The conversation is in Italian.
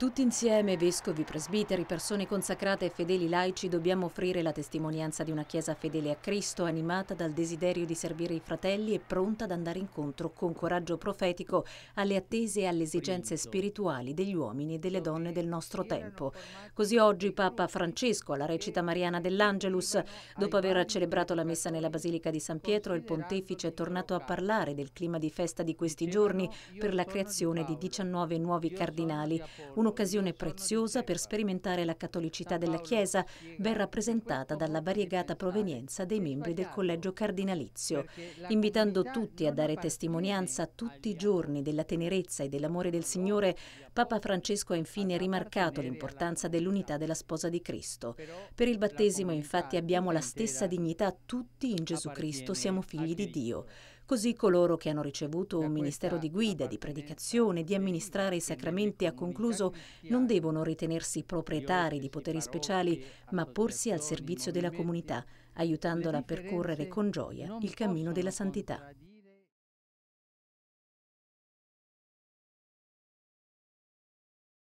Tutti insieme, vescovi, presbiteri, persone consacrate e fedeli laici, dobbiamo offrire la testimonianza di una Chiesa fedele a Cristo, animata dal desiderio di servire i fratelli e pronta ad andare incontro con coraggio profetico alle attese e alle esigenze spirituali degli uomini e delle donne del nostro tempo. Così oggi Papa Francesco, alla recita mariana dell'Angelus, dopo aver celebrato la messa nella Basilica di San Pietro, il pontefice è tornato a parlare del clima di festa di questi giorni per la creazione di 19 nuovi cardinali, uno un'occasione preziosa per sperimentare la cattolicità della Chiesa, ben rappresentata dalla variegata provenienza dei membri del collegio cardinalizio, invitando tutti a dare testimonianza tutti i giorni della tenerezza e dell'amore del Signore, Papa Francesco ha infine rimarcato l'importanza dell'unità della sposa di Cristo. Per il battesimo infatti abbiamo la stessa dignità tutti in Gesù Cristo, siamo figli di Dio. Così coloro che hanno ricevuto un ministero di guida, di predicazione, di amministrare i sacramenti ha concluso non devono ritenersi proprietari di poteri speciali, ma porsi al servizio della comunità, aiutandola a percorrere con gioia il cammino della santità.